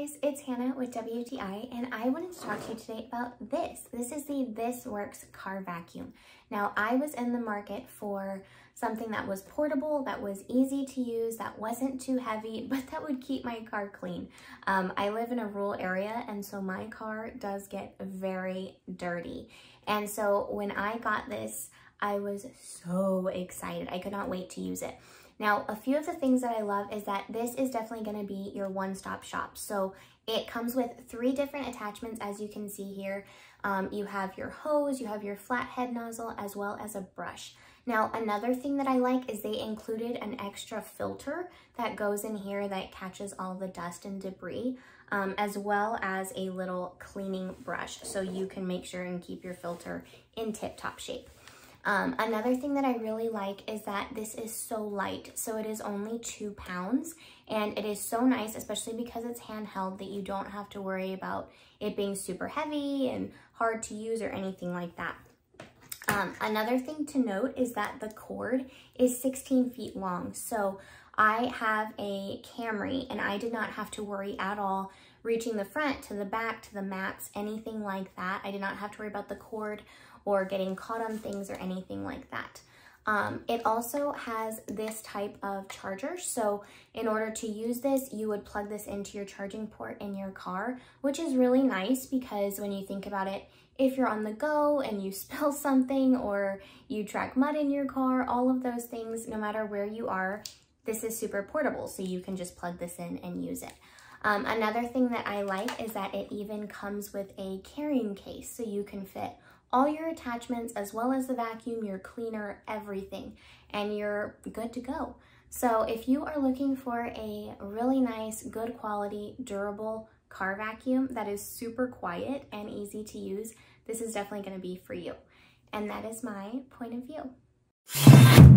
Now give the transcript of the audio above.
guys, it's Hannah with WTI and I wanted to talk to you today about this. This is the This Works car vacuum. Now I was in the market for something that was portable, that was easy to use, that wasn't too heavy, but that would keep my car clean. Um, I live in a rural area and so my car does get very dirty. And so when I got this, I was so excited. I could not wait to use it. Now, a few of the things that I love is that this is definitely gonna be your one-stop shop. So it comes with three different attachments, as you can see here. Um, you have your hose, you have your flathead nozzle, as well as a brush. Now, another thing that I like is they included an extra filter that goes in here that catches all the dust and debris, um, as well as a little cleaning brush so you can make sure and keep your filter in tip-top shape. Um, another thing that I really like is that this is so light. So it is only two pounds and it is so nice, especially because it's handheld that you don't have to worry about it being super heavy and hard to use or anything like that. Um, another thing to note is that the cord is 16 feet long. So I have a Camry and I did not have to worry at all reaching the front to the back to the mats, anything like that. I did not have to worry about the cord or getting caught on things or anything like that. Um, it also has this type of charger. So in order to use this, you would plug this into your charging port in your car, which is really nice because when you think about it, if you're on the go and you spill something or you track mud in your car, all of those things, no matter where you are, this is super portable. So you can just plug this in and use it. Um, another thing that I like is that it even comes with a carrying case so you can fit all your attachments as well as the vacuum, your cleaner, everything, and you're good to go. So if you are looking for a really nice, good quality, durable car vacuum that is super quiet and easy to use, this is definitely gonna be for you. And that is my point of view.